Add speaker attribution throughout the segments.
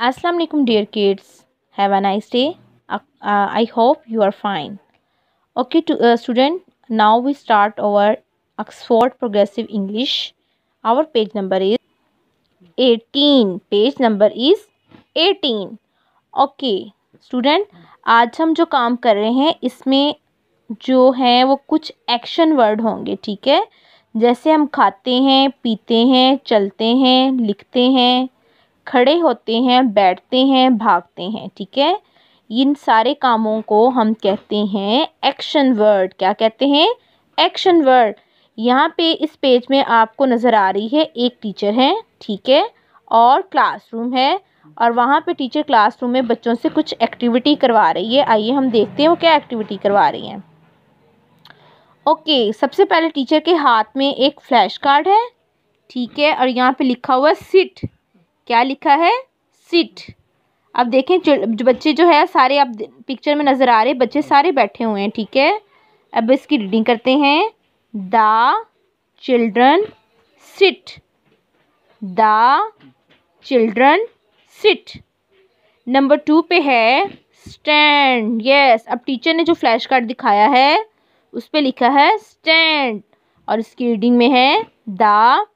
Speaker 1: अस्सलाम वालेकुम dear kids have a nice day I hope you are fine okay student now we start our Oxford progressive English our page number is eighteen page number is eighteen okay student आज हम जो काम कर रहे हैं, इसमें जो है वो कुछ एक्शन वर्ड होंगे, ठीक है? जैसे हम खाते हैं, पीते हैं, चलते हैं, लिखते हैं खड़े होते हैं, बैठते हैं, भागते हैं, ठीक है? इन सारे कामों को हम कहते हैं एक्शन वर्ड क्या कहते हैं? एक्शन वर्ड यहाँ पे इस पेज में आपको नज़र आ रही है, एक टीचर है, ठीक है? और क्लासरूम है। और वहाँ पे टीचर क्लासरूम में बच्चों से कुछ एक्टिविटी करवा रही है। आइए हम देखते हैं वो क्या एक्टिविटी करवा रही हैं। ओके, सबसे पहले टीचर के हाथ में एक फ्लैश कार्ड है, ठीक है? और यहाँ पे लिखा हुआ है सिट क्या लिखा है? सिट अब देखें, जो बच्चे जो है, सारे अब पिक्चर में नज़र आ रहे बच्चे सारे बैठे हुए हैं, ठीक है? अब इसकी रीडिंग करते हैं। The children sit the children sit number two पे है स्टैंड यस अब टीचर ने जो फ्लैश कार्ड दिखाया है, उस पर लिखा है स्टैंड और इसकी रीडिंग में है the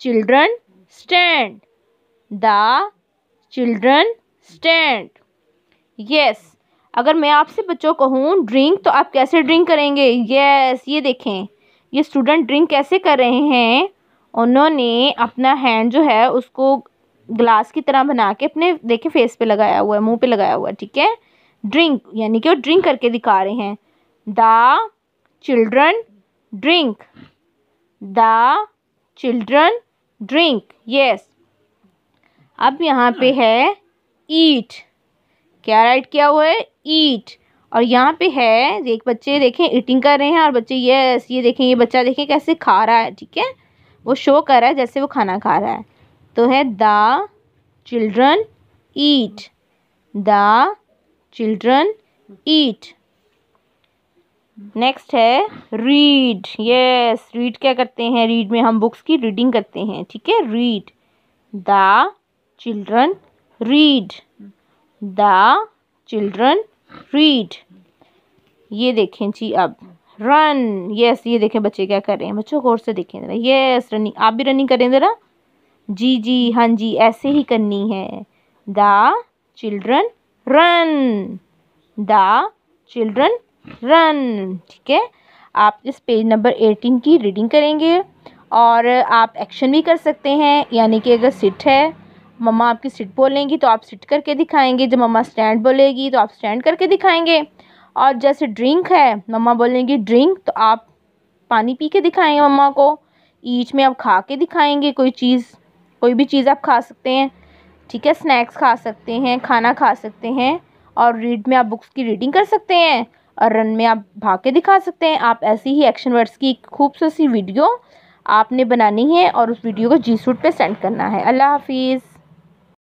Speaker 1: children stand the children stand. Yes, अगर मैं आपसे बच्चों कहूँ, ड्रिंक तो आप कैसे ड्रिंक करेंगे? यस, ये देखें, ये स्टूडेंट ड्रिंक कैसे कर रहे हैं? उन्होंने अपना हैंड जो है, उसको ग्लास की तरह बना के अपने, देखे, फेस पे लगाया हुआ है, मुँह पे लगाया हुआ है, ठीक है? ड्रिंक, यानी कि वो ड्रिंक करके दिखा रहे हैं। The children drink. The children drink, yes. अब यहाँ पे है। ईट क्या राइट किया हुआ है? ईट और यहाँ पे है एक बच्चे देखें ईटिंग कर रहे हैं और बच्चे यस ये देखें ये बच्चा देखें कैसे खा रहा है ठीक है? वो शो कर रहा है जैसे वो खाना खा रहा है। तो है the children eat the children eat next है रीड यस रीड क्या करते हैं? रीड में हम बुक्स की रीडिंग करते हैं ठीक है? Read the children read the children read ये देखें जी अब। रन यस ये देखें बच्चे क्या कर रहे हैं। बच्चों, गौर से देखें ज़रा। यस रनिंग आप भी रनिंग करें ज़रा। जी जी हाँ जी, ऐसे ही करनी है। The children run the children run ठीक है? आप इस पेज नंबर एटीन की रीडिंग करेंगे और आप एक्शन भी कर सकते हैं। यानी कि अगर सिट है मम्मा आपकी सिट बोलेंगी तो आप सिट करके दिखाएँगे। जब मम्मा स्टैंड बोलेगी तो आप स्टैंड करके दिखाएँगे। और जैसे ड्रिंक है, मम्मा बोलेंगी, ड्रिंक? तो आप पानी पी के दिखाएँगे मम्मा को। ईच में आप खा के दिखाएँगे, कोई चीज़, कोई भी चीज़ आप खा सकते हैं। ठीक है, स्नैक्स खा सकते हैं, खाना खा सकते हैं। और रीड में आप बुक्स की रीडिंग कर सकते हैं। और रन में आप भाग के दिखा सकते हैं। आप ऐसी ही एक्शन वर्ड्स की खूबसूरत सी वीडियो आपने बनानी है और उस वीडियो को जी सूट पर सेंड करना है। अल्लाह हाफिज़।